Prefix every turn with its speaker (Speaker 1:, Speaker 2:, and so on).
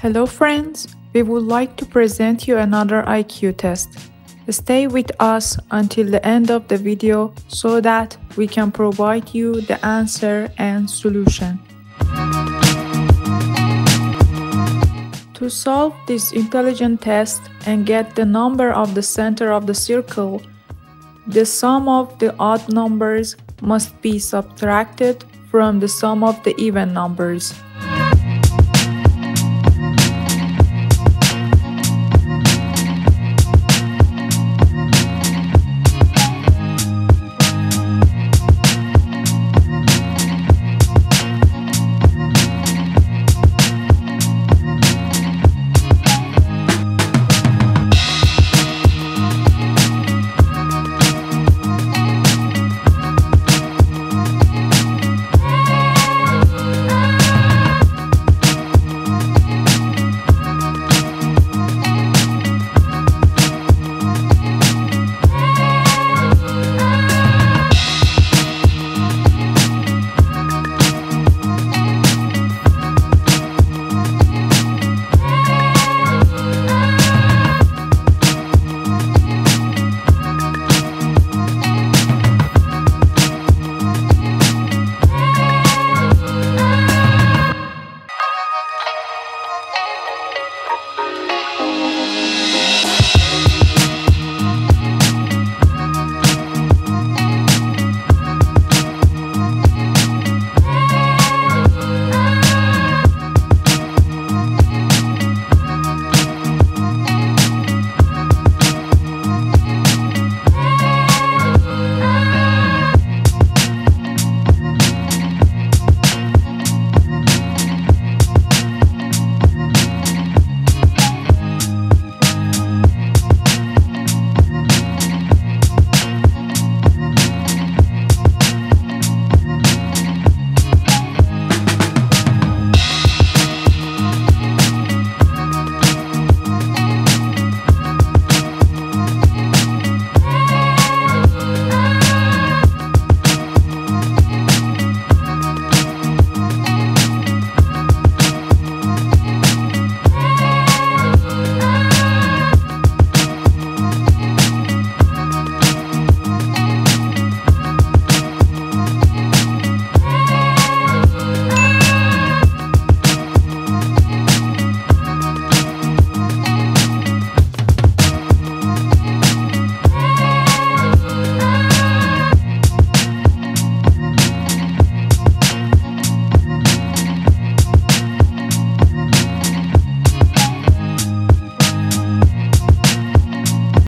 Speaker 1: Hello friends, we would like to present you another IQ test. Stay with us until the end of the video so that we can provide you the answer and solution. To solve this intelligent test and get the number of the center of the circle, the sum of the odd numbers must be subtracted from the sum of the even numbers.